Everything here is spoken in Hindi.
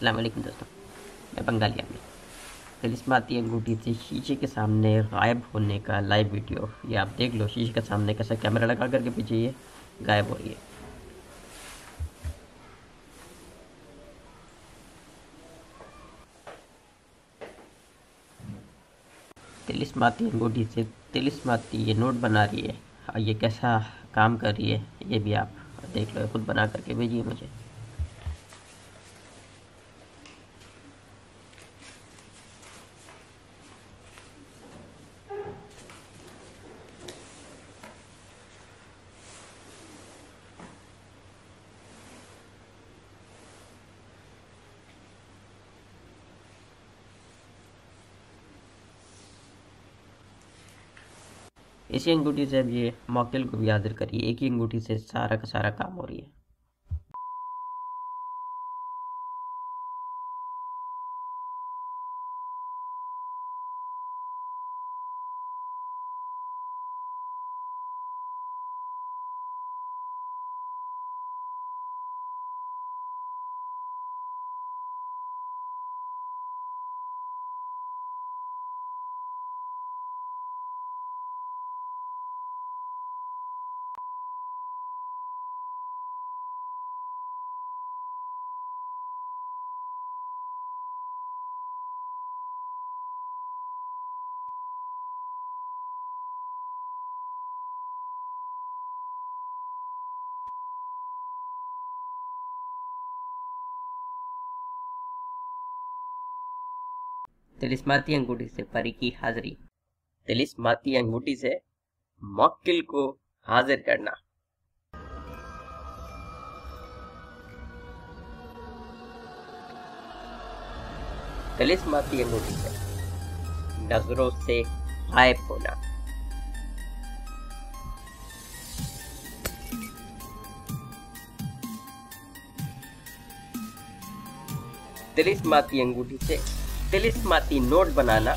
अस्सलाम वालेकुम दोस्तों, मैं बंगाली आदमी तिलिस्माती अंगूठी से शीशे के सामने गायब होने का लाइव वीडियो ये आप देख लो, शीशे के सामने कैसा कैमरा लगा करके पीछे ये गायब हो रही है। तिलिस्माती अंगूठी से तिलिस्माती ये नोट बना रही है, और ये कैसा काम कर रही है, ये भी आप देख लो, खुद बना करके भेजिए मुझे। इसी अंगूठी से अब ये मौकिल को भी हाजिर करिए। एक ही अंगूठी से सारा का सारा काम हो रही है। तिलिस्माती अंगूठी से परी की हाजिरी। तिलिस्माती अंगूठी से मक्किल को हाजिर करना। तिलिस्माती अंगूठी से नज़रों से गायब होना। तिलिस्माती अंगूठी से तिलिस्माती नोट बनाना